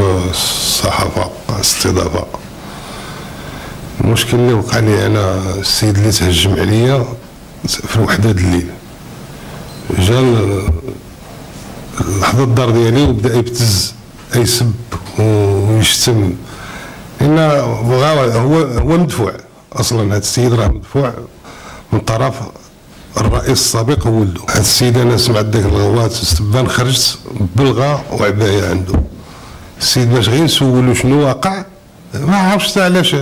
الصحافة على الاستضافة المشكل اللي وقع لي أنا السيد اللي تهجم عليا في الوحدة د الليل. جا لحظة الدار ديالي وبدأ يبتز يسب ويشتم. بغا هو هو مدفوع. أصلا هذا السيد راه مدفوع من طرف الرئيس السابق وولده. هذا السيد أنا سمعت داك الغوات السبان خرجت بلغه وعباية عنده. السيد باش غير نسولو شنو واقع؟ ما عرفتش علاش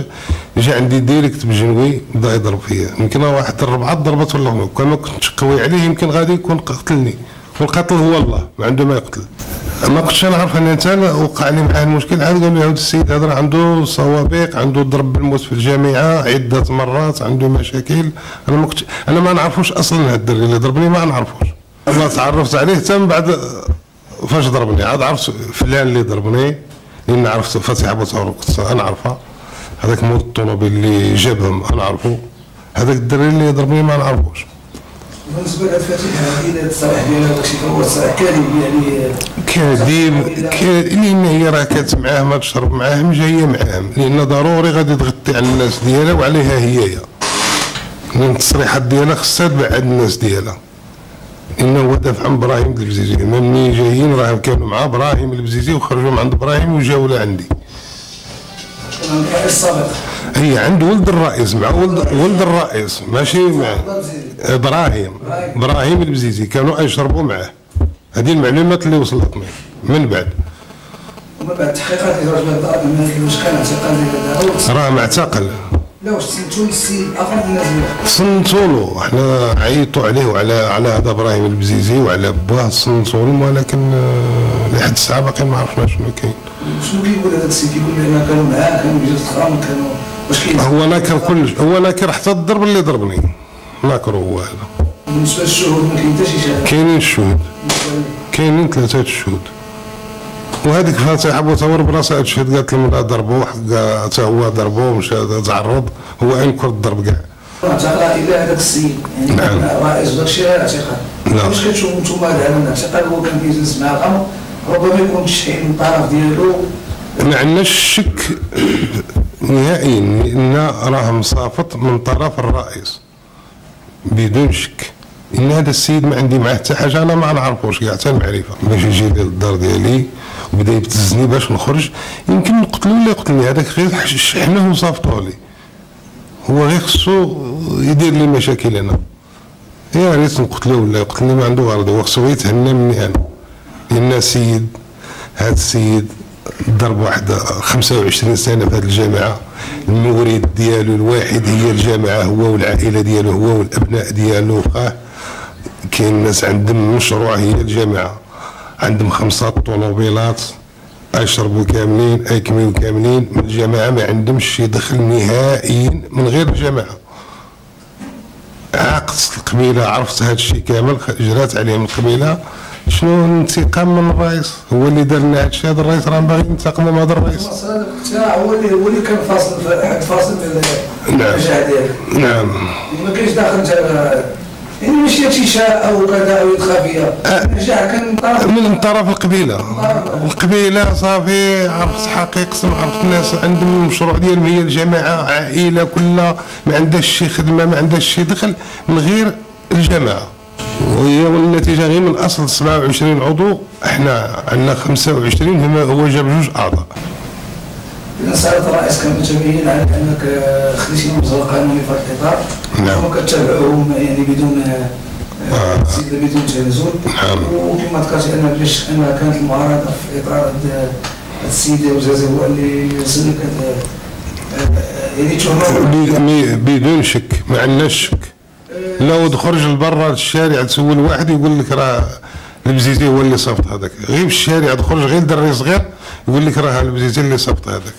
جا عندي ديريكت بجنوي بدا يضرب فيا. يمكن واحد الربعة ضربت ولا كان ما كنتش قوي عليه يمكن غادي يكون قتلني. والقتل هو الله ما عنده ما يقتل. ما كنتش نعرف ان انت وقع لي معاه المشكل. عاد قال لي السيد هذا عنده سوابق عنده ضرب بالموت في الجامعة عدة مرات عنده مشاكل. أنا ما كنت أنا ما نعرفوش أصلا هذا الدري اللي ضربني ما نعرفوش. الله تعرفت عليه حتى من بعد فاش ضربني؟ عاد عرفت فلان اللي ضربني لأن عرفت فاتحه بوتور أنا عارفها. هذاك مول الطوموبيل اللي جابهم أنا عارفه. هذاك الدري اللي ضربني ما نعرفوش. بالنسبة للفاتحه هذه التصريح ديالها داكشي هو تصريح كاذب يعني. كاذب لأن هي راه كانت معاه ما تشرب معاهم جاية معاهم. لأن ضروري غادي تغطي على الناس ديالها وعليها هي. لأن التصريحات ديالها خصها تبعد الناس ديالها. إنه هو دافع عن إبراهيم البزيزي. ملي جايين راه كانوا مع إبراهيم البزيزي وخرجوا من عند إبراهيم وجاوا لعندي. الرئيس السابق. هي عند ولد الرئيس مع ولد ولد الرئيس ماشي مع إبراهيم. إبراهيم البزيزي كانوا يشربوا معاه هذه المعلومات اللي وصلتني من بعد؟ ومن بعد رجعت الدار الملكي واش كان اعتقال راه معتقل لا واش سنتو للسيد له إحنا عيطوا عليه وعلى على هذا إبراهيم البزيزي وعلى باه له ولكن آه، لحد الساعة باقي ما عرفنا شنو كاين. شنو كيقول هذاك السيد؟ كيقول لنا كانوا معاه كانوا بجوج خرام كانوا واش كاين؟ هو ناكر كل هو ناكر حتى الضرب اللي ضربني. ناكر هو هذا. بالنسبة للشهود ما كاين حتى شي شهاده كاينين الشهود. كاينين ثلاثة الشهود وهذيك فاتحه أبو ثور براسها تشهد قالت لهم لا ضربوه حتى هو ضربوه مشى تعرض هو أنكر الضرب كاع. اعتقل إلا هذاك السيد يعني نعم. رئيس وداك الشيء اعتقال نعم. واش كتشوفوا نتوما هذا الاعتقال هو كان كيجلس مع الامر ربما يكون تشحيل من الطرف ديالو. ما عندناش شك نهائيا لأن راه مصافط من طرف الرئيس بدون شك. إن هذا السيد ما عندي معاه حتى حاجة أنا ما نعرفوش كاع حتى المعرفة. باش يجي للدار ديالي وبدا يبتزني باش نخرج. يمكن نقتلو ولا يقتلني. هذاك غير شحنه وصافطوه لي هو غير خصو يدير لي مشاكل أنا. يا ريت نقتلو ولا يقتلني ما عنده غرض هو خصو يتهنى مني أنا. لأن سيد هذا السيد ضرب واحد 25 سنة في هذه الجامعة. المورد ديالو الواحد هي الجامعة هو والعائلة ديالو هو والأبناء ديالو. فاه كاين ناس عندهم مشروع هي الجامعة. عندهم خمسة طوموبيلات يشربوا كاملين يكملوا كاملين من الجامعة ما عندهمش شي دخل نهائيا من غير الجامعة عقدت القبيلة عرفت هذا الشيء كامل جرات عليهم القبيلة. شنو الانتقام من الرئيس؟ هو اللي دار لنا هذا الشيء هذا الرئيس راه باغي ينتقموا من هذا الرئيس. هو اللي هو اللي كان فاصل واحد فاصل نعم. نعم. ما كاينش داخل يعني ماشي هادشي شاء أو كذا أو خفيه النجاح كان من طرف. من طرف القبيلة. القبيلة صافي عرفت حقيقة عرفت الناس عندهم المشروع ديالهم هي الجماعة عائلة كلها ما عندهاش شي خدمة ما عندهاش شي دخل من غير الجماعة. وهي والنتيجة غير من أصل 27 عضو إحنا عندنا 25 هما هو جاب جوج أعضاء. إذا سألت الرئيس كان متبين على أنك آه، خديتي المجرى القانوني في هذا الاطار نعم. وكتتابعوهم يعني بدون آه، آه. سيد بدون تنازل نعم. وكما ذكرت أن ليش أن كانت المعارضة في إطار هاد هاد السيد وزازي هو اللي آه، يعني بدون شك ما عندناش شك. لو تخرج لبرا الشارع تسول واحد يقول لك راه البزيزي هو اللي صفط هذاك. غير في الشارع تخرج غير دري صغير يقول لك راه البزيزي اللي صفط هذاك.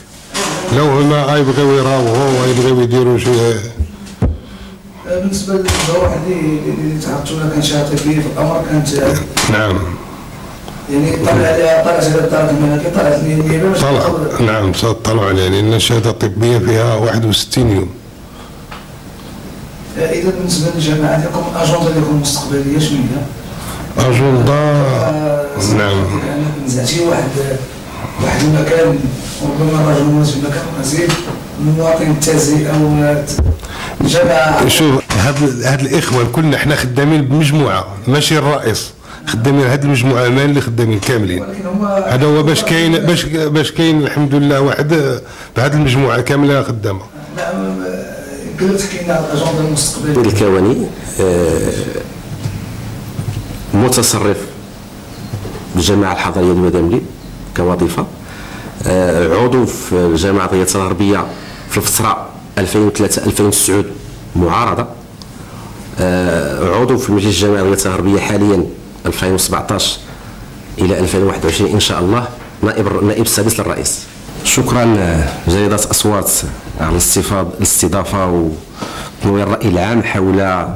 لو هما يبغيو يراوغوا ويبغيو يديروا شي آه، بالنسبة للجروح اللي تعرضتوا لها كان شهاده فيه في الامر كانت آه، نعم. يعني طلع عليها طلعت على الدار الملكي طلعت النيابه طلع. نعم طلعوا عليه لأن الشهاده الطبية فيها 61 يوم. آه، إذا بالنسبة للجماعه ديالكم الاجنده ديالكم المستقبليه شنو هي؟ أجندة؟ نعم. يعني شي واحد واحد المكان ربما الرجل موجود في مكان مزيد المواطن التازي أو الجماعه شوف هاد هاد الاخوان كلنا إحنا خدامين بمجموعة ماشي الرئيس. خدامين هاد المجموعة مال اللي خدامين كاملين. هذا هو باش كاين باش باش كاين الحمد لله واحد بهاد المجموعة كاملة خدامة. لنا على الأجندة المستقبلية. الكواني آه، متصرف بالجماعة الحضرية الوداملي كوظيفة. آه، عضو في الجامعة الرياضية الغربية في الفترة 2003-2009 معارضة. آه، عضو في مجلس الجامعة الرياضية الغربية حاليا 2017 إلى 2021 إن شاء الله نائب النائب السادس للرئيس. شكرا آه، جريدة أصوات على الاستضافة وتنوير الرأي العام حول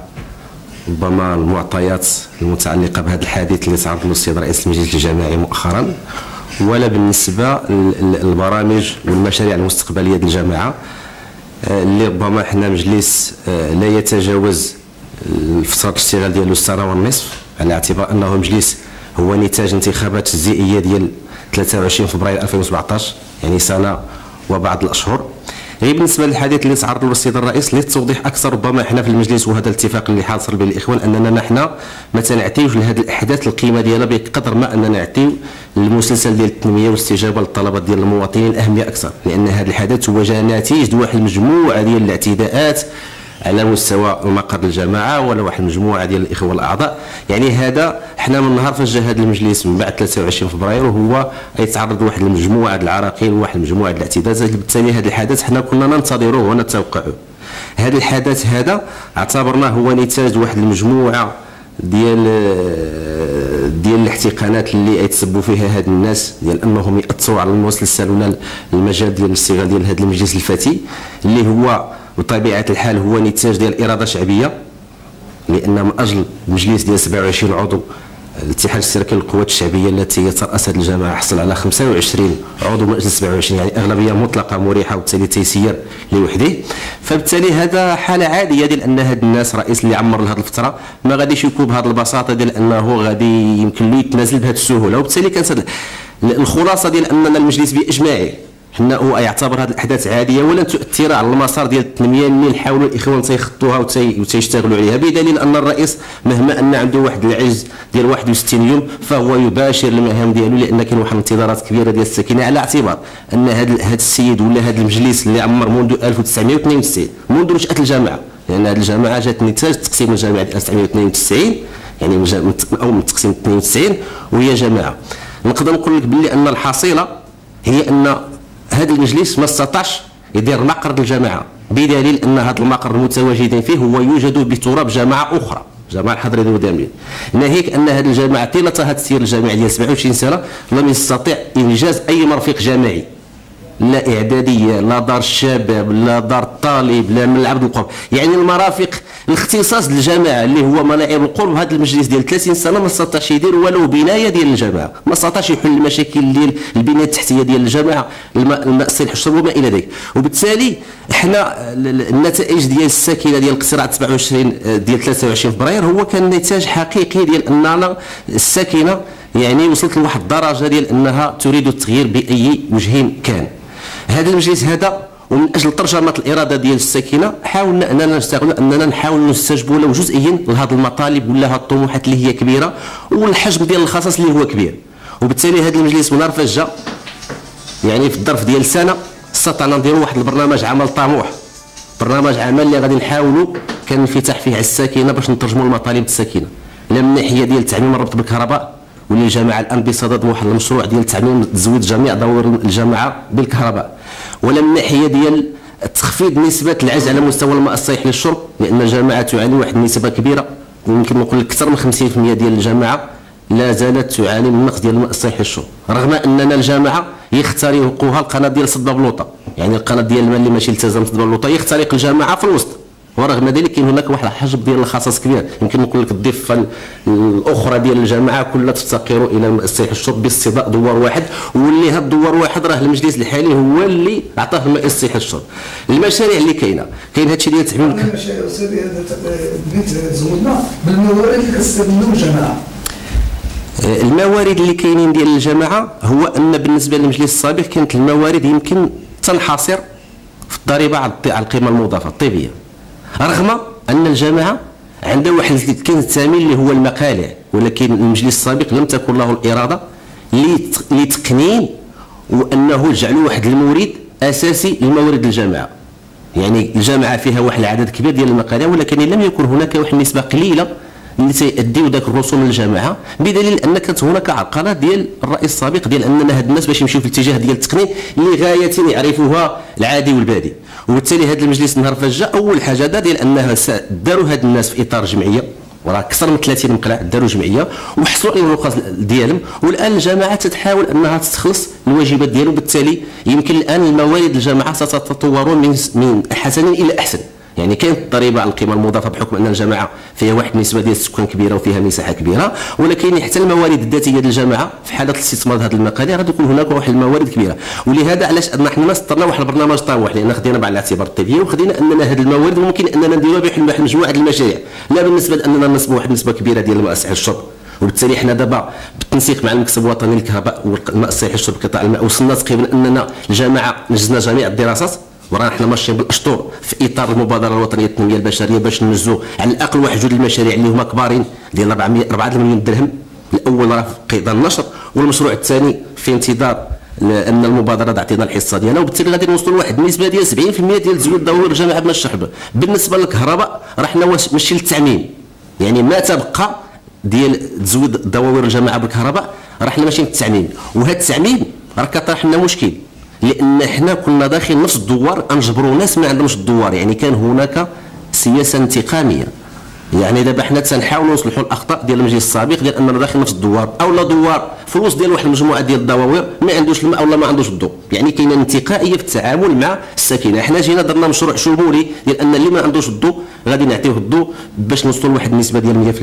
ربما المعطيات المتعلقة بهذا الحديث اللي تعرض له السيد رئيس المجلس الجماعي مؤخرا. ولا بالنسبة للبرامج والمشاريع المستقبلية ديال الجامعة آه، اللي ربما إحنا مجلس آه، لا يتجاوز فتره الاشتغال ديالو السنة والنصف على اعتبار أنه مجلس هو نتاج انتخابات تجزئيه ديال 23 فبراير 2017 يعني سنة وبعض الأشهر. غير بالنسبة للحديث اللي تعرض له السيد الرئيس للتوضيح أكثر ربما إحنا في المجلس وهذا الاتفاق اللي حاصل بين الإخوان أننا نحن ما تنعطيوش لهذه الأحداث القيمة ديالها بقدر ما أننا نعطيو المسلسل ديال التنمية والاستجابة للطلبات ديال المواطنين اهميه أكثر لأن هذا الحدث هو نتيجة واحد المجموعة ديال الاعتداءات على مستوى مقر الجماعة ولا واحد المجموعه ديال الإخوة الأعضاء. يعني هذا حنا من نهار فاش جا هذا المجلس من بعد 23 فبراير وهو يتعرض لواحد المجموعة ديال العراقيل وواحد المجموعة ديال الاعتداءات بالتالي هذا الحدث حنا كنا ننتظروه ونتوقعه. هذا الحدث هذا اعتبرناه هو نتاج واحد المجموعة ديال ديال الاحتقانات اللي يتسبوا فيها هاد الناس ديال أنهم يأثروا على المسلسل ولا المجال ديال الاستغلال ديال هذا المجلس الفتي اللي هو بطبيعه الحال هو نتاج ديال إرادة شعبية لأن من أجل مجلس ديال 27 عضو الاتحاد الاشتراكي للقوات الشعبية التي يترأس هذه الجماعه حصل على 25 عضو من أجل 27 يعني أغلبية مطلقة مريحة وبالتالي تيسير لوحده. فبالتالي هذا حالة عادية ديال أن هاد الناس رئيس اللي عمر لهذه الفترة ما غاديش يكون بهذه البساطة ديال أنه غادي يمكن له يتنازل بهذه السهولة. وبالتالي كانت الخلاصة ديال أننا المجلس باجماعه هو يعتبر هذه الأحداث عادية ولن تؤثر على المسار ديال التنمية اللي نحاولوا الإخوان تيخطوها وتي- وتيشتغلوا عليها بدليل أن الرئيس مهما أن عنده واحد العجز ديال 61 يوم فهو يباشر المهام ديالو لأن كاين واحد الانتظارات كبيرة ديال الساكنة على اعتبار أن هذا السيد ولا هذا المجلس اللي عمر منذ 1992 منذ نشاه الجامعة؟ لأن هذه الجامعة جات نتاج تقسيم الجامعة ديال 1992 يعني أو من تقسيم 92 وهي جماعة نقدر نقول لك باللي أن الحصيله هي أن هذا المجلس ما استطاعش يدير مقر للجماعه بدليل أن هذا المقر المتواجدين فيه هو يوجد بتراب جماعة أخرى جماعة الحضريه الوداميه ناهيك أن هذه الجماعة طيلة هذا السير الجامعي ديال 27 سنة لم يستطيع إنجاز أي مرفق جماعي. لا إعدادية لا دار الشباب لا دار الطالب لا ملعب القرب. يعني المرافق الاختصاص الجماعه اللي هو ملاعب القرب هذا المجلس ديال 30 سنة ما استطاعش يدير ولو بناية ديال الجماعة. ما استطاعش يحل المشاكل ديال البنيه التحتية ديال الجماعة الماء الصالح الشرب وما إلى ذلك. وبالتالي إحنا ال- ال- النتائج ديال الساكنة ديال قصيره 27 ديال 23 فبراير هو كان نتاج حقيقي ديال أننا الساكنة يعني وصلت لواحد الدرجة ديال أنها تريد التغيير بأي وجه كان. هذا المجلس هذا ومن أجل ترجمة الإرادة ديال الساكنة حاولنا أننا نشتغلوا أننا نحاولوا نستجبوا ولو جزئيا لهذه المطالب ولا هذه الطموحات اللي هي كبيرة والحجم ديال الخصاص اللي هو كبير. وبالتالي هذا المجلس من فاش جا يعني في الظرف ديال سنة استطعنا نديروا واحد البرنامج عمل طموح. برنامج عمل اللي غادي نحاولوا الانفتاح فيه على الساكنة باش نترجموا المطالب الساكنه لا من ناحية ديال التعميم الربط بالكهرباء واللي الجامعة الان بصدد واحد المشروع ديال التعميم تزويد جميع دوائر الجامعة بالكهرباء. ولا من ناحيه ديال تخفيض نسبة العجز على مستوى الماء الصحيح للشرب لأن الجامعة تعاني واحد النسبة كبيرة. ويمكن نقول أكثر من 50% ديال الجامعة لا زالت تعاني من نقص ديال الماء الصحي للشرب رغم أننا الجامعة يخترقها القناة ديال صد بلوطة. يعني القناة ديال الماء اللي ماشي التزام صد بلوطة يخترق الجامعة في الوسط. ورغم ذلك كاين هناك واحد الحجم ديال الخصاص كبير. يمكن نقول لك الضفة ال- الأخرى ديال الجامعة كلها تفتقر إلى الصحي للشرب باستضاء دوار واحد واللي هذا الدوار واحد راه المجلس الحالي هو اللي عطاه الماء الصحي للشرب المشاريع اللي كاينة كاين هادشي ديال تعميم الك- أنا شيء أستاذ بغيت زودنا بالموارد اللي كتستخدموا الجماعه آه، الموارد اللي كاينين ديال الجماعه هو أن بالنسبة للمجلس السابق كانت الموارد يمكن تنحصر في الضريبة على القيمة المضافة الطيبيه رغم أن الجماعه عندها واحد كان الثمين اللي هو المقالع ولكن المجلس السابق لم تكن له الإرادة لت- لتقنين وأنه يجعلوا واحد المورد أساسي لموارد الجامعة. يعني الجامعة فيها واحد العدد كبير ديال المقالع ولكن لم يكن هناك واحد النسبة قليلة اللي تيأديو ذاك الرسوم للجامعة بدليل أن كانت هناك عرقلة ديال الرئيس السابق ديال اننا هاد الناس باش يمشيو في الاتجاه ديال التقنين لغاية يعرفوها العادي والبادي. وبالتالي هذا المجلس نهار فاش جا أول حاجة دار ديال أنها داروا هاد الناس في إطار جمعية وراه أكثر من 30 مقلع داروا جمعية وحصلوا على الرخص ديالهم والآن الجامعة تتحاول أنها تستخلص الواجبات ديالهم بالتالي يمكن الآن الموارد الجامعة ستتطور من من حسن إلى أحسن. يعني كانت الضريبة على القيمة المضافة بحكم أن الجامعة فيها واحد النسبة ديال السكان كبيرة وفيها مساحة كبيرة ولكن حتى الموارد الذاتية ديال الجامعة في حالة الاستثمار هذه المقالع غادي يكون هناك واحد الموارد كبيرة. ولهذا علاش أن حنا اخترنا واحد البرنامج طامح لأن خدينا بعين الاعتبار التنفيذي وخدينا أننا هذه الموارد ممكن أننا نديروها بواحد واحد مجموعه المشاريع. لا بالنسبة لأننا نصبوا واحد النسبة كبيرة ديال الماء الصحي الشرب. وبالتالي حنا دابا بالتنسيق مع المكتب الوطني للكهرباء والماء الصحي الشرب قطاع الماء وصلنا تقريبا أننا الجامعة نجزنا جميع الدراسات. ورانا حنا ماشيين بالاشطور في إطار المبادرة الوطنية للتنميه البشرية باش ننجزوا على الأقل واحد جوج المشاريع اللي هما كبارين ديال 400 4 مليون درهم. الأول راه في قطاع النشر والمشروع الثاني في انتظار لأن المبادرة تعطينا الحصه ديالها وبالتالي غادي نوصلوا لواحد النسبة ديال 70% ديال تزويد دوائر الجامعة بنا الشحب بالنسبة للكهرباء راه حنا ماشي للتعميم يعني ما تبقى ديال تزويد دوائر الجامعة بالكهرباء راه حنا ماشيين للتعميم وهذا التعميم راه كطرح لنا مشكل. لأن حنا كنا داخل نفس الدوار انجبروا ناس ما عندهمش الدوار يعني كان هناك سياسة انتقامية. يعني دابا حنا تنحاولوا نصلحوا الأخطاء ديال المجلس السابق ديال أننا داخل نفس الدوار أو لا دوار في الوسط ديال واحد المجموعة ديال الدواوير ما عندوش الماء ولا ما عندوش الضوء. يعني كاينة انتقائية في التعامل مع الساكنة. حنا جينا درنا مشروع شمولي ديال أن اللي ما عندوش الضوء غادي نعطيه الضوء باش نوصلوا لواحد النسبة ديال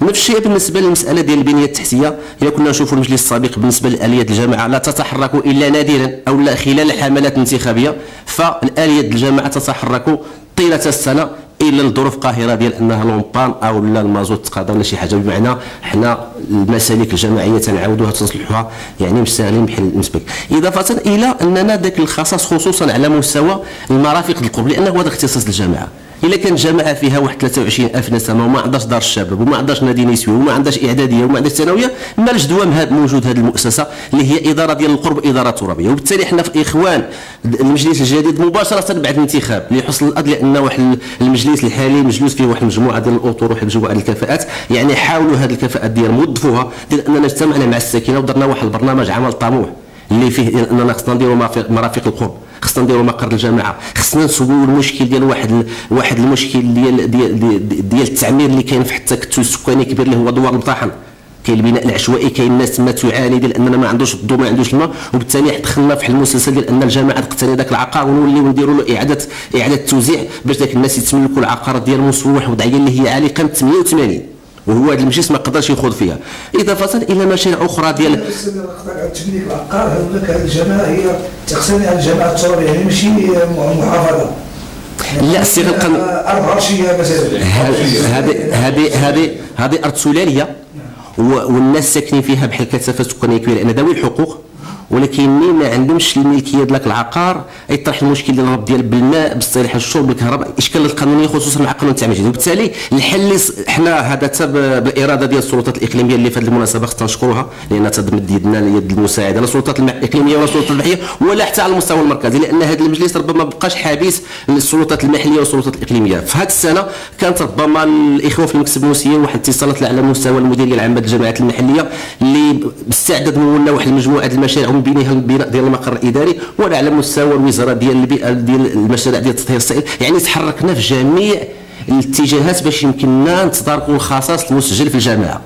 100% نفس الشيء بالنسبة للمسألة ديال البنية التحتية. الا كنا نشوفوا المجلس السابق بالنسبة لاليات الجامعة لا تتحرك إلا نادرا أو لا خلال حملات انتخابية فالاليات الجامعة تتحرك طيلة السنة إلا لظروف قاهرة ديال أنها لومبان أو لا المازوت تقاضى ولا شي حاجة. بمعنى حنا المسالك الجماعية تنعاودوها تصلحوها يعني مش ساهلين بحال المسبك. إضافة إلى أننا ذاك الخصاص خصوصا على مستوى المرافق القرب لأنه هذا اختصاص الجامعة. إلا كان جامعة فيها واحد 23000 نسمه وما عندهاش دار الشباب وما عندهاش نادي نسوي وما عندهاش إعدادية وما عندهاش ثانوية مالش دوام هاد موجود هذه المؤسسة اللي هي إدارة ديال القرب اداره ترابيه وبالتالي حنا في إخوان المجلس الجديد مباشرة بعد الانتخاب لحسن الأرض لأن واحد المجلس الحالي مجلوس فيه واحد المجموعه ديال الأطر واحد المجموعه ديال الكفاءات. يعني حاولوا هذه الكفاءات ديال وظفوها ديال أننا اجتمعنا مع الساكنة ودرنا واحد البرنامج عمل طموح اللي فيه إننا خصنا نديروا مرافق القرب. خصنا نديروا مقر الجامعة خصنا نسولوا المشكل ديال واحد واحد المشكل ديال ديال ديال, ديال التعمير اللي كاين في حتى كتو سكاني كبير اللي هو دوار المطاحن كاين البناء العشوائي كاين الناس تما تعاني ديال أننا ما عندوش الضوء ما عندوش الماء وبالتالي دخلنا في المسلسل ديال أن الجامعة تقتني ذاك العقار ونوليو نديروا له اعاده إعادة توزيع باش ذاك الناس يتملكوا العقار ديالهم وسووا وضعية اللي هي عاليه قيمه 88 وهو هذا المجلس ما قدرش يخوض فيها. اضافه إلى مشاريع أخرى ديال تبنيك العقار هذه الجماعة هي تقتني على الجماعة الترابية يعني ماشي محافظة. لا الصيغه القانون ارض عرشيه مثلا هذه. هذه هذه هذه أرض سلالية. و- والناس ساكنين فيها بحال كثافه سكانيه كبيره لأن ذوي الحقوق ولكن ما عندهمش الملكيه ديال العقار يطرح المشكل ديال الربط ديال بالماء بالصالح الشرب بالكهرباء اشكال القانونيه خصوصا مع قانون الجديد. وبالتالي الحل حنا هذا بالإرادة ديال السلطات الإقليمية اللي في هذه المناسبة خصنا نشكروها لأنها تضمد يدنا اليد المساعدة لا السلطات الاقليميه ولا السلطات المحلية ولا حتى على المستوى المركزي لأن هذا المجلس ربما ما بقاش حابس للسلطات المحلية والسلطات الإقليمية. في هذه السنة كانت ربما الإخوة في المكتب الموسيين واحد الاتصالات على مستوى المديرية العامة للجماعات المحلية اللي باستعداد مولنا واحد المجموعه المشاريع بينها البناء ديال المقر الإداري ولا على مستوى الوزاره ديال البيئه ديال المشاريع ديال تطهير السائل يعني تحركنا في جميع الاتجاهات باش يمكننا نتداركوا الخصاص المسجل في الجامعة.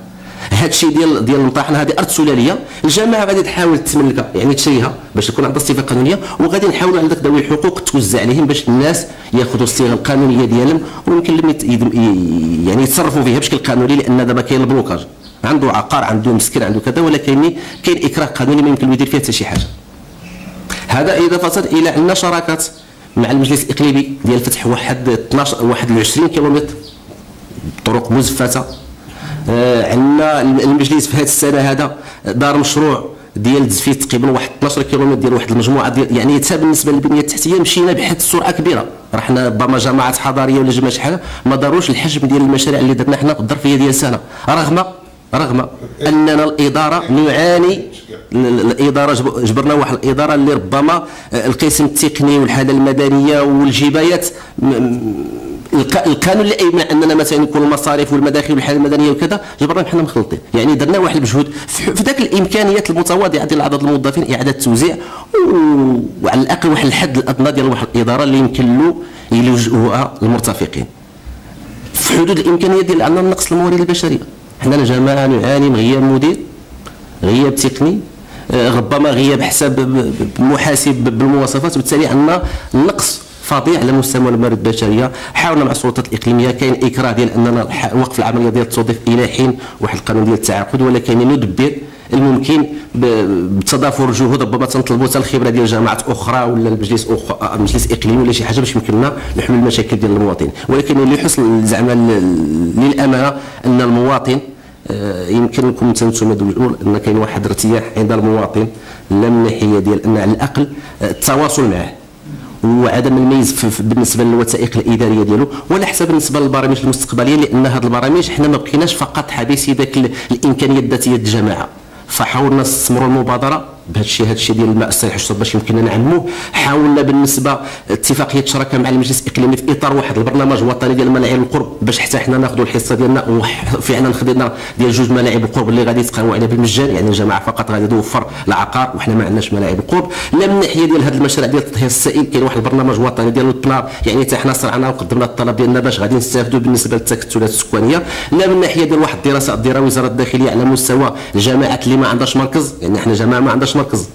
هذا الشيء ديال ديال المطاحنة هذه أرض سلالية. الجامعة غادي تحاول تملكها يعني تشريها باش تكون عندها الصفه القانونيه وغادي نحاولوا عندك ذوي الحقوق توزع عليهم باش الناس ياخذوا الصيغة القانونية ديالهم ويمكن لهم يعني يتصرفوا فيها بشكل قانوني لأن دابا كاين البلوكاج. عنده عقار عنده مسكن عنده كذا ولكن كاين إكراه قانوني ما يمكن له يدير فيها حتى شي حاجة. هذا اضافه إلى عندنا شراكات مع المجلس الإقليمي ديال فتح واحد 12 واحد 20 كيلومتر طرق مزفته. آه، عندنا المجلس في هذه السنة هذا دار مشروع ديال تزفيت تقريبا واحد 12 كيلومتر ديال واحد المجموعة ديال يعني حتى بالنسبة للبنية التحتية مشينا بحد سرعه كبيرة. رحنا ربما جماعات حضارية ولا جماعة شحال ما داروش الحجم ديال المشاريع اللي درنا حنا في الظرفية ديال سنه رغم رغم أننا الإدارة نعاني ال- الإدارة جب- جبرنا واحد الإدارة اللي ربما آه، القسم التقني والحالة المدنية والجبايات القانون اللي يمنع أننا مثلا يكون المصاريف والمداخل والحالة المدنية وكذا جبرنا حنا مخلطين. يعني درنا واحد المجهود في ذاك الإمكانيات المتواضعة ديال عدد الموظفين إعادة توزيع و- وعلى الأقل واحد الحد الأدنى ديال واحد الإدارة اللي يمكن له يلجؤها المرتفقين. في حدود الإمكانيات ديال عندنا نقص الموارد البشرية. حنا جماعة نعاني من غياب مدير غياب تقني آه، ربما غياب حساب محاسب بالمواصفات. وبالتالي عندنا نقص فظيع على مستوى الموارد البشرية. حاولنا مع السلطات الإقليمية كاين إكراه ديال أننا وقف العملية ديال التوظيف إلى حين واحد القانون ديال التعاقد ولكن ندبر الممكن بتضافر الجهود ربما تنطلبوا حتى الخبرة ديال جماعات أخرى ولا المجلس أخ... مجلس إقليمي ولا شي حاجة باش يمكننا نحل المشاكل ديال المواطن. ولكن لحسن زعما للأمانة أن المواطن آه، يمكن لكم أنتم تقول أن كاين واحد ارتياح عند المواطن لا من ناحية ديال أن على الأقل آه، التواصل معه وعدم الميز بالنسبة للوثائق الإدارية ديالو ولا حتى بالنسبة للبرامج المستقبلية لأن هذه البرامج حنا ما بقيناش فقط حبيسي ذاك ال- الإمكانية الذاتية الجماعه فحاولنا نستمروا المبادرة. هذا الشيء ديال الماء الصالح الشرب باش يمكننا نعموه حاولنا بالنسبة اتفاقيه شراكه مع المجلس الإقليمي في إطار واحد البرنامج وطني ديال ملاعب القرب باش حتى حنا ناخذوا الحصة ديالنا وفعلا خدينا ديال جوج ملاعب القرب اللي غادي يتقاوموا عليها بالمجان. يعني الجماعة فقط غادي توفر العقار وحنا ما عندناش ملاعب القرب لا من الناحيه ديال هذا المشاريع ديال تطهير السائل كاين واحد البرنامج وطني ديال البنار يعني حتى حنا صرعنا وقدمنا الطلب ديالنا باش غادي نستافدوا بالنسبة للتكتلات السكانية. لا من الناحيه ديال واحد الدراسة ديرها وزارة الداخلية على مستوى الجامعات اللي ما عندهاش مركز. يعني إحنا جماعة ما عندهاش مركز.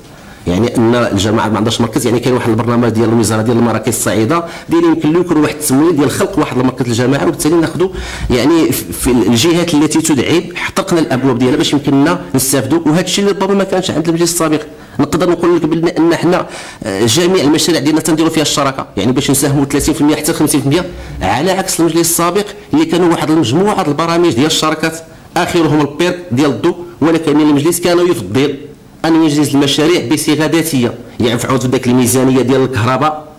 يعني أن الجماعة ما عندهاش مركز يعني كاين واحد البرنامج ديال الوزاره ديال المراكز الصعيدة ديال يمكن له يكون واحد التمويل ديال خلق واحد المركز الجماعه وبالتالي ناخذوا يعني في الجهات التي تدعي حطقنا الأبواب ديالها باش يمكننا نستافدوا وهذا الشيء اللي ربما ما كانش عند المجلس السابق. نقدر نقول لك بان أن حنا آه، جميع المشاريع ديالنا تنديروا فيها الشراكة. يعني باش نساهموا 30% حتى 50% على عكس المجلس السابق اللي كانوا واحد المجموعة البرامج ديال الشراكات. آخرهم البير ديال الضوء ولكن المجلس كانوا يفضل أن يجلس المشاريع بصيغه ذاتية يعني في عود ذاك الميزانية ديال الكهرباء.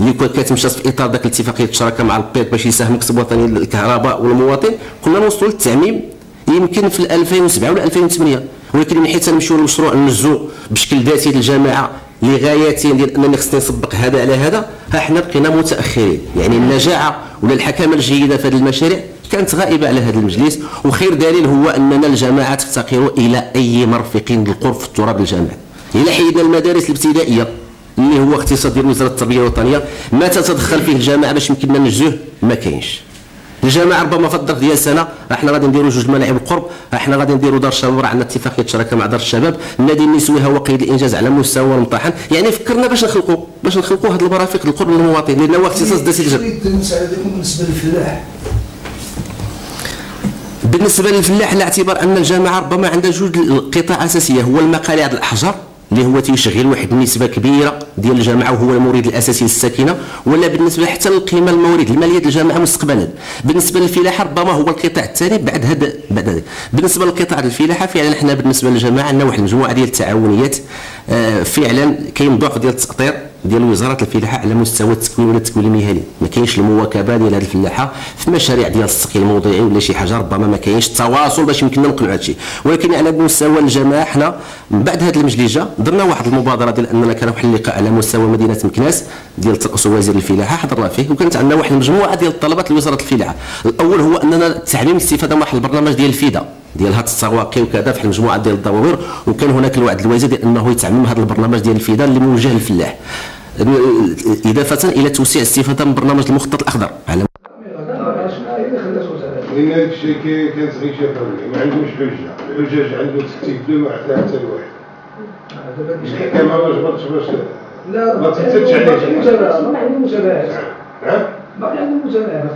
اللي كانت كتمشى في إطار ذاك الاتفاقيه الشراكة مع البيك باش يساهم مكسب وطني للكهرباء والمواطن. كنا نوصلوا للتعميم يمكن في 2007 ولا 2008 ولكن من حيث نمشيو للمشروع ننجزوا بشكل ذاتي للجماعه لغايتين ديال انني خصني نسبق هذا على هذا. ها حنا بقينا متأخرين. يعني النجاعة ولا الحكامة الجيدة في هذه المشاريع كانت غائبة على هذا المجلس وخير دليل هو أننا الجماعة تفتقر إلى أي مرفق للقرب في التراب الجامع إلى حيدنا المدارس الابتدائية اللي هو اختصاص ديال وزارة التربية الوطنية ما تتدخل فيه الجامعة باش يمكننا ننجزوه ما كاينش. الجماعة ربما في الظرف ديال سنه إحنا غادي نديروا جوج ملاعب القرب إحنا غادي نديروا دار الشباب راه عندنا اتفاقية شراكة مع دار الشباب. النادي النسوي هو قيد الإنجاز على مستوى المطاحن يعني فكرنا باش نخلقوا باش نخلقوا هذه المرافق القرب للمواطن لأن هو اختصاص المساعدة ديالكم بالنسبة للفلاح. بالنسبة للفلاح على اعتبار أن الجامعة ربما عندها جوج قطاع اساسيه هو المقالع ديال الأحجار اللي هو تيشغل واحد النسبة كبيرة ديال الجامعة وهو المورد الأساسي للساكنة ولا بالنسبة حتى للقيمة الموارد الماليه ديال الجامعة مستقبلا. بالنسبة للفلاحه ربما هو القطاع الثاني بعد هذا بعد هذا. بالنسبة للقطاع الفلاحة فعلا حنا بالنسبة للجامعة عندنا واحد المجموعه ديال التعاونيات آه، فعلا كاين ضعف ديال التاطير ديال وزارة الفلاحة على مستوى التكوين ولا التكوين المهني. ما كاينش المواكبة ديال هذه الفلاحة في مشاريع ديال السقي الموضعي ولا شي حاجة ربما ما كاينش التواصل باش يمكننا نقنعوا هذا الشيء ولكن على مستوى الجماعة حنا من بعد هذا المجلس جا درنا واحد المبادرة ديال أننا كان واحد اللقاء على مستوى مدينة مكناس ديال ترأس وزير الفلاحة حضرنا فيه وكانت عندنا واحد المجموعة ديال الطلبات لوزارة الفلاحة. الأول هو أننا تعليم الاستفادة من واحد البرنامج ديال الفيدا ديال هاد السواقي وكذا في واحد المجموعه ديال الضوابر وكان هناك الوعد الوزير ديال إنه يتعمم هذا البرنامج ديال الفيدا اللي موجه للفلاح. إضافة إلى توسيع الاستفاده من برنامج المخطط الأخضر. على لأن هذا الشيء كي- كانت غير شي ما عندوش حجة. الحجاج عنده تكتيك ما عطاها حتى لواحد الحكامه ما جبرتش باش لا ما تفتش عليه. ما عندي متابعات ها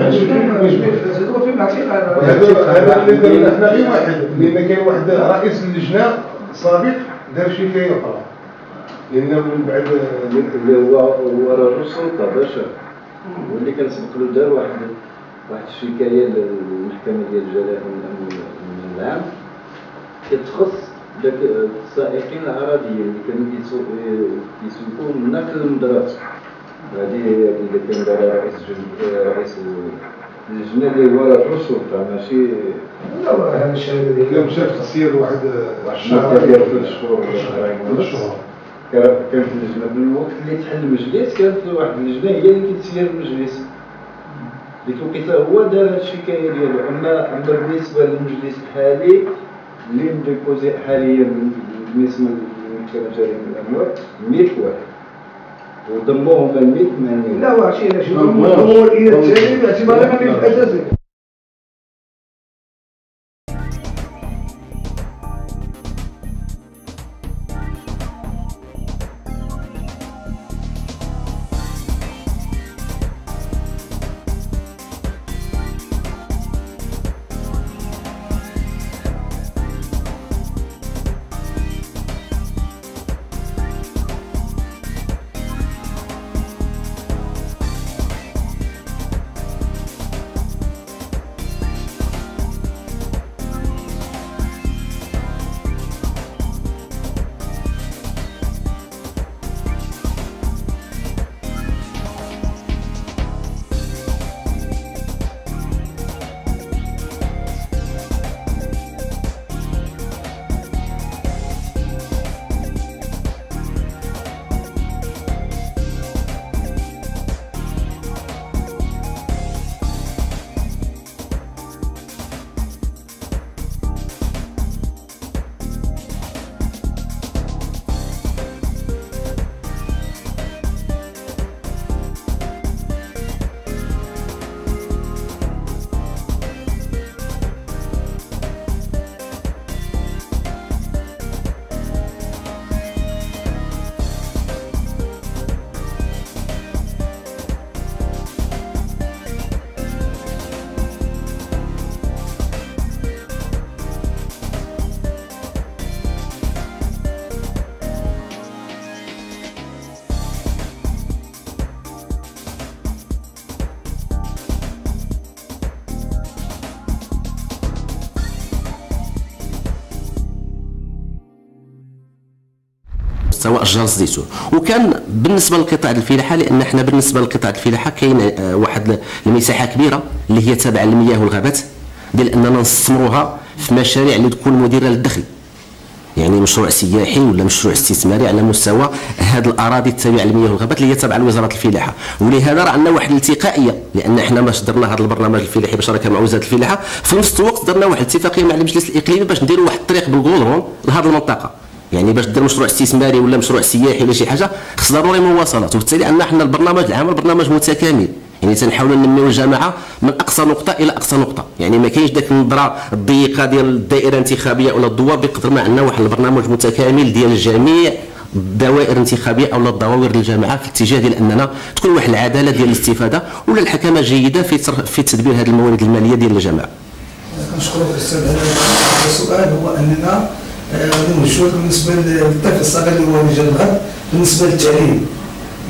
باقي عندي متابعات هذا هذا اللي درنا حنا غير واحد لأن كاين واحد رئيس اللجنه سابق دار شي كاين أخرى لأن من بعد اللي هو هو راه السلطه باشا واللي كنسبق له دار واحد واحد الشكايه للمحكمه ديال الجلاله من من العام كتخص داك السائقين العربيين اللي كانوا كيسو- كيسوقوا من نقل المدرسة هذه هي اللي كان دارها رئيس جل- رئيس اللجنة اللي هو رجل الشرطه ماشي. لا هذا ديالي كان مشى تقصير واحد واحد الشرطه ديال ثلاث شهور ثلاث. شهور كان- كانت اللجنة بالوقت اللي تحل المجلس كانت واحد اللجنة هي اللي كتسير المجلس. ديك الوقيته هو دار هاد الشكايه ديالو. اما اما بالنسبة للمجلس الحالي اللي مديبوزي حاليا بالنسبة للمحكمه جريمه الأموال 100 واحد. 100 معني لا وعشي لا شو ما هو بغاش. الإيد الثاني باعتباره ما اساسي مستوى اشجار الزيتون وكان بالنسبة لقطاع الفلاحة لأن إحنا بالنسبة لقطاع الفلاحة كاين آه، واحد المساحة كبيرة اللي هي تابعة للمياه والغابات ديال إننا نستثمروها في مشاريع اللي تكون مديرة للدخل. يعني مشروع سياحي ولا مشروع استثماري على مستوى هذه الأراضي التابعة للمياه والغابات اللي هي تابعة لوزارة الفلاحة. ولهذا راه عندنا واحد الالتقائية لأن إحنا باش درنا هذا البرنامج الفلاحي بشراكة مع وزارة الفلاحة. في نفس الوقت درنا واحد الاتفاقية مع المجلس الإقليمي باش نديروا واحد الطريق بالغودرون لهذه المنطقة. يعني باش دير مشروع استثماري ولا مشروع سياحي ولا شي حاجة خص ضروري مواصلات. وبالتالي عندنا حنا البرنامج العام برنامج متكامل. يعني تنحاولوا ننميو الجماعه من أقصى نقطة إلى أقصى نقطة. يعني ما كاينش داك النظرة الضيقة ديال الدائرة الانتخابية ولا الدوار بقدر ما عندنا واحد البرنامج متكامل ديال جميع الدوائر الانتخابية أو الدواوير للجماعه في اتجاه ديال أننا تكون واحد العدالة ديال الاستفادة ولا الحكمة جيدة في في تدبير هذه الموارد المالية ديال الجماعه كنشكرك الاستاذ هذا السؤال هو أننا آه، غادي نوجهوا بالنسبة للطفل الصغير اللي هو رجال الغد بالنسبة للتعليم.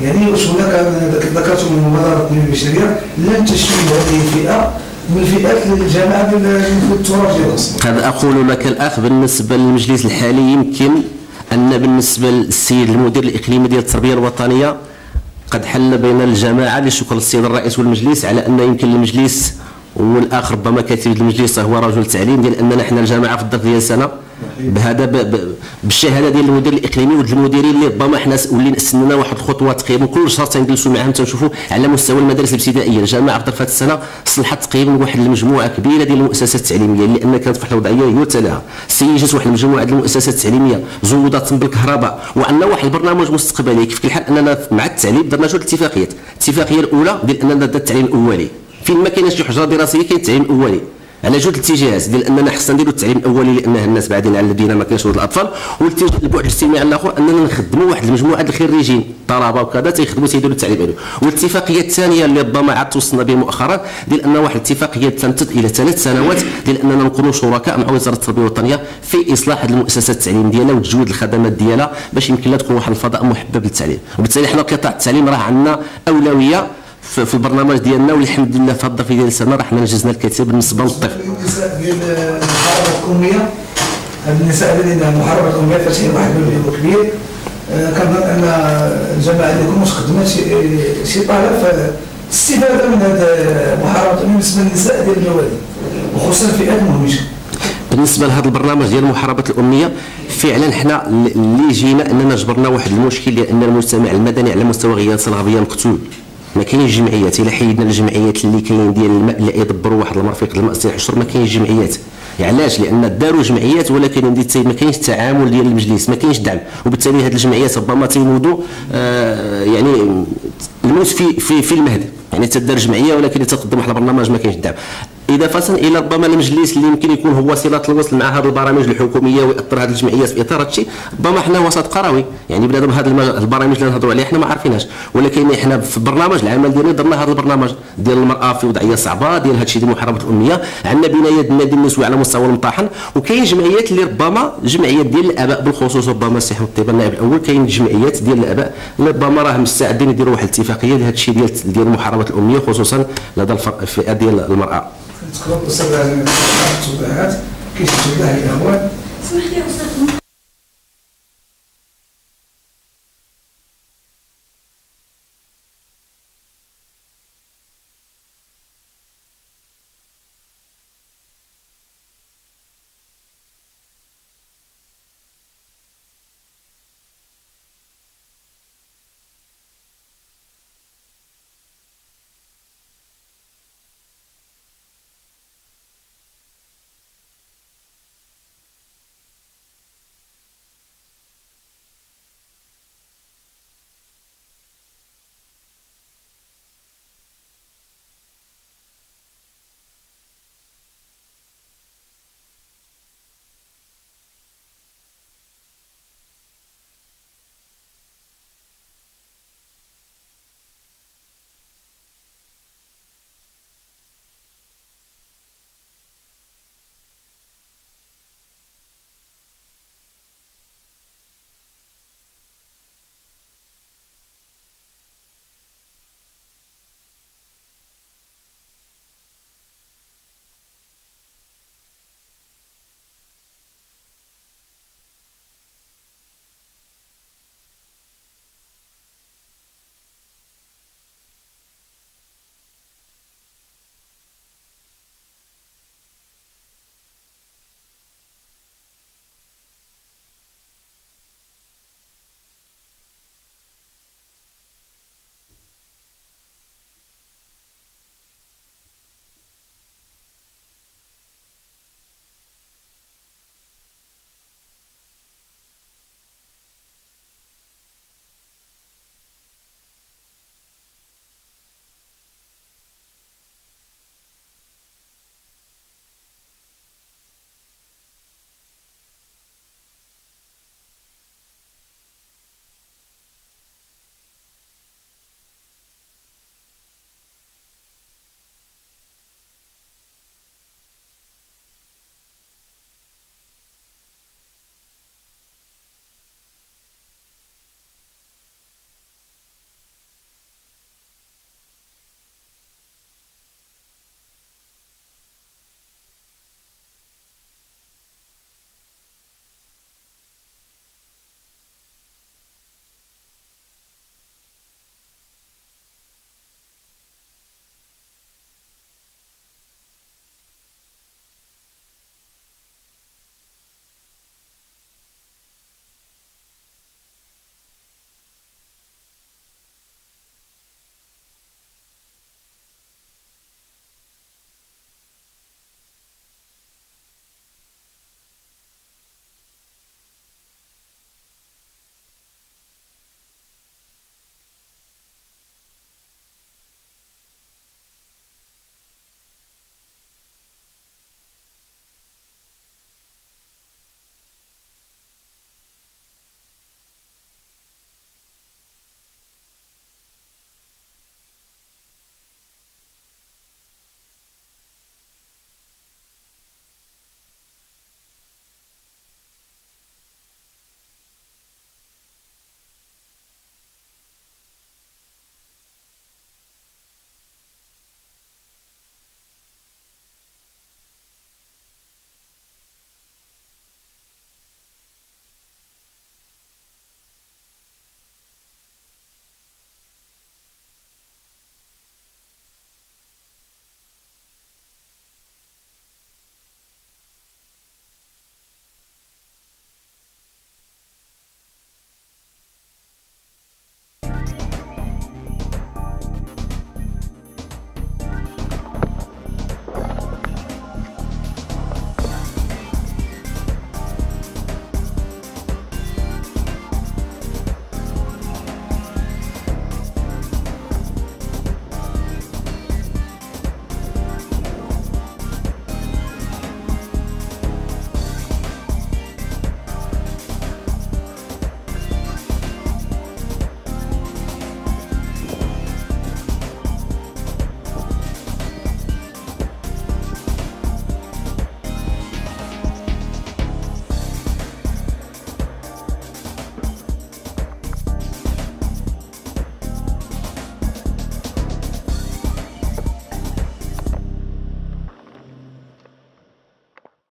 يعني واش هناك ذكرتم من مبادره التنميه البشرية. لن تشمل هذه الفئة من الفئات الجامعة التراث ديال الأصل. قد أقول لك الأخ بالنسبة للمجلس الحالي. يمكن أن بالنسبة للسيد المدير الإقليمي ديال التربية الوطنية قد حل بين الجماعة. لشكر السيد الرئيس والمجلس على أن يمكن المجلس والأخ ربما كاتب المجلس هو رجل تعليم ديال أننا حنا الجماعة في الظرف ديال سنه بهذا بالشهادة ديال المدير الإقليمي والمديرين اللي ربما حنا ولينا سننا واحد الخطوة تقريبا. كل شهر تنجلسوا معاهم تنشوفوا على مستوى المدارس الابتدائية. الجامعة ظرف هذه السنة صلحت تقريبا واحد المجموعة كبيرة ديال المؤسسات التعليمية لأن كانت في واحد الوضعية يرثى لها سيجت واحد المجموعة ديال المؤسسات التعليمية زودت بالكهرباء. وعندنا واحد البرنامج مستقبلي كيف الحال أننا مع التعليم درنا جوج اتفاقيات الاتفاقية الأولى ديال أننا التعليم الأولي. فين ما كاينش شي حجرة دراسية كاين التعليم الأولي. على جوج الاتجاهات ديال أننا خصنا نديروا التعليم الأولي لأن الناس بعدين على الدينا ما كاينش ولاد الأطفال والاتجاه البعد الاجتماعي الآخر أننا نخدموا واحد المجموعة ديال الخريجين طلبة وكذا تيخدموا تيديروا التعليم الاولي والاتفاقية الثانية اللي ربما عاد توصلنا به مؤخرا ديال أن واحد الاتفاقية تمتد إلى ثلاث سنوات ديال أننا نكونوا شركاء مع وزارة التربية الوطنيه في إصلاح هذه المؤسسات التعليم ديالها وتجويد الخدمات ديالها باش يمكن لها تكون واحد الفضاء محبب للتعليم. وبالتالي حنا قطاع التعليم راه عندنا أولوية في البرنامج ديالنا والحمد لله في هذا الظرف ديال السنة راه حنا نجزنا الكثير بالنسبة للطفل. النساء ديال المحاربة هاد النساء الذين المحاربة الاميه فشي واحد المبلغ كبير آه، كنظن أن الجماعة ديالكم واش خدمت شي طلب في الاستفاده من هذه المحاربة بالنسبة للنساء ديال النوادي وخصوصا الفئات المهمشة. بالنسبة لهذا البرنامج ديال محاربه الاميه فعلا حنا اللي جينا أننا جبرنا واحد المشكل لأن المجتمع المدني على مستوى غياث الغربيه مقتول. ما كاينش جمعيات. إلا حيدنا الجمعيات اللي كاين ديال الماء اللي يدبروا واحد المرفق الماء سي حشر ما كاينش جمعيات. علاش؟ لأن داروا جمعيات ولكن ما كاينش التعامل ديال المجلس ما كاينش دعم. وبالتالي هذه الجمعيات ربما تينوضوا آه يعني الموت في في في المهد. يعني تدار جمعية ولكن تقدم واحد البرنامج ما كاينش دعم. اضافه إلى ربما المجلس اللي يمكن يكون هو صلة الوصل مع هذه البرامج الحكومية ويأثر هذه الجمعيات في إطار هذا الشيء ربما حنا وسط قروي. يعني بنادم هذه البرامج اللي نهضروا عليها حنا ما عارفينهاش. ولكن حنا في برنامج العمل ديالنا درنا هذا البرنامج. ديال المرأة في وضعية صعبة ديال هذا الشيء ديال محاربة الاميه عندنا بناية النادي النسوي على مستوى المطاحن. وكاين جمعيات اللي ربما جمعيات ديال الآباء بالخصوص ربما السي احمد الطيب النائب الأول كاين جمعيات ديال الآباء اللي ربما راه مستعدين يديروا واحد الاتفاقية لهذا الشيء ديال ديال محاربة الاميه خصوصا لدى الفئة ديال المرأة. تكون صدر هذه التوضيحات كيشجعوا الله الأخوان؟ سمح لي